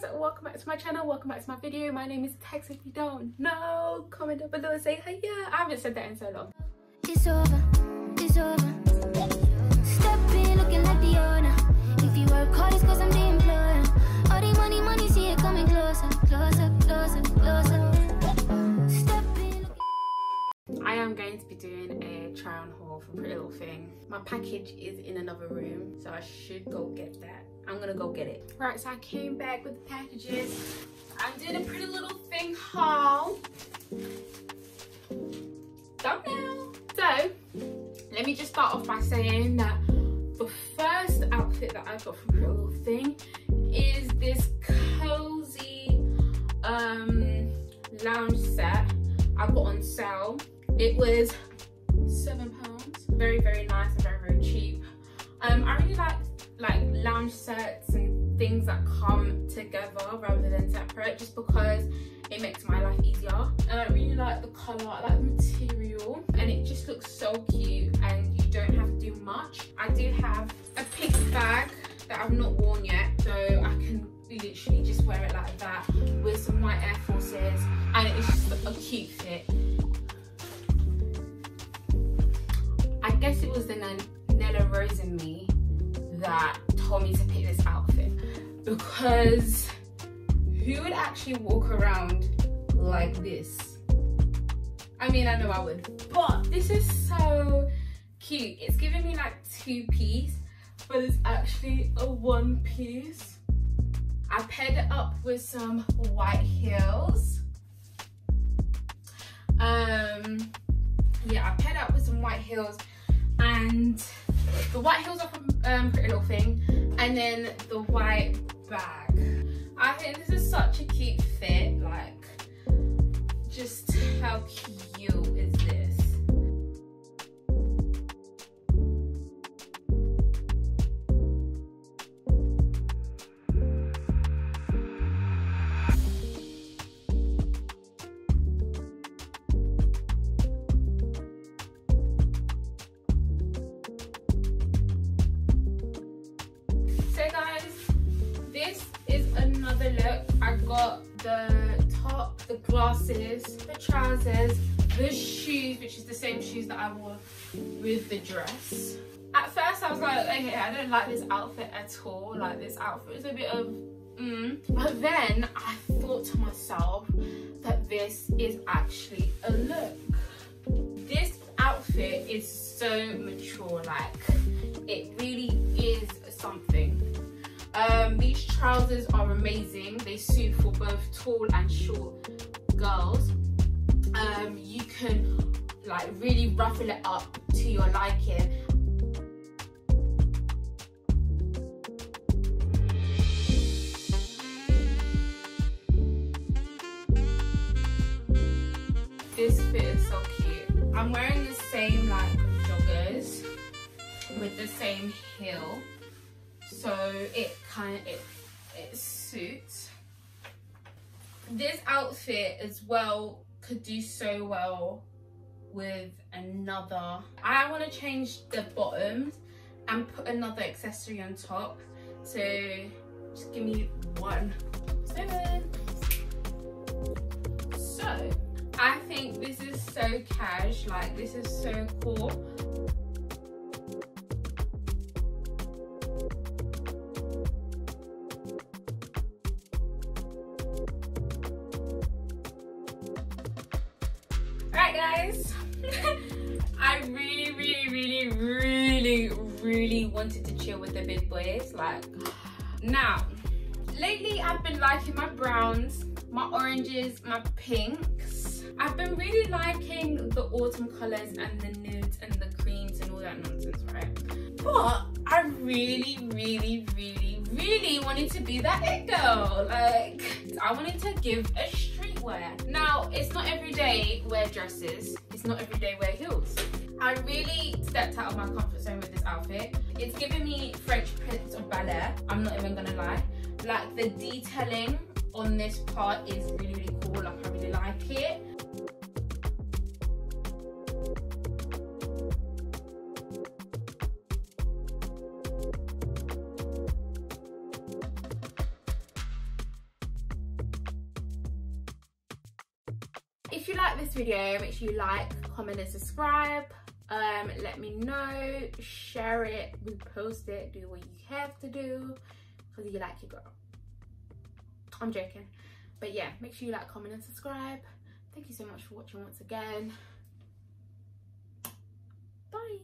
guys welcome back to my channel welcome back to my video my name is tex if you don't know comment down below and say hi yeah i haven't said that in so long It's over, it's over. Step in looking like the owner. If you work hard, it's cause I'm the employer. All the money, money, see it coming closer, closer, closer, closer. Step in looking i am going to be doing a try on haul from pretty little thing my package is in another room so i should go get that i'm gonna go get it right so i came back with the packages i did a pretty little thing haul thumbnail so let me just start off by saying that the first outfit that I got from Pretty Little Thing is this cozy um, lounge set I got on sale. It was seven pounds. Very, very nice and very, very cheap. Um, I really like like lounge sets and things that come together rather than separate just because it makes my life easier and I really like the colour, I like the material and it just looks so cute and you don't have to do much. I do have a pink bag that I've not worn yet so I can literally just wear it like that with some white Air Forces and it's just a cute fit. I guess it was the Nella Rose in me that told me to pick this outfit because who would actually walk around like this? I mean, I know I would, but this is so cute. It's giving me like two piece, but it's actually a one piece. I paired it up with some white heels. Um, yeah, I paired up with some white heels and the white heels are from um, Pretty Little Thing and then the white bag. I think this is such a cute the top, the glasses, the trousers, the shoes, which is the same shoes that I wore with the dress. At first I was like, okay, I don't like this outfit at all. Like this outfit is a bit of mm. But then I thought to myself that this is actually a look. This outfit is so mature, like it really trousers are amazing. They suit for both tall and short girls. Um, you can like really ruffle it up to your liking. This fit is so cute. I'm wearing the same like joggers with the same heel so it kind of it, it suits. This outfit as well could do so well with another. I want to change the bottoms and put another accessory on top. So just give me one second. So i think this is so cash like this is so cool guys, I really, really, really, really, really wanted to chill with the big boys. Like, now, lately I've been liking my browns, my oranges, my pinks. I've been really liking the autumn colours and the nudes and the creams and all that nonsense, right? But I really, really, really, really wanted to be that it girl. Like, I wanted to give a streetwear. Now, it's not every day wear dresses. It's not every day wear heels. I really stepped out of my comfort zone with this outfit. It's giving me French Prince of Air. I'm not even gonna lie. Like the detailing on this part is really, really cool. Like I really like it. If you like this video make sure you like comment and subscribe. Um let me know. Share it. Repost it. Do what you have to do. Because you like your girl. I'm joking. But yeah make sure you like comment and subscribe. Thank you so much for watching once again. Bye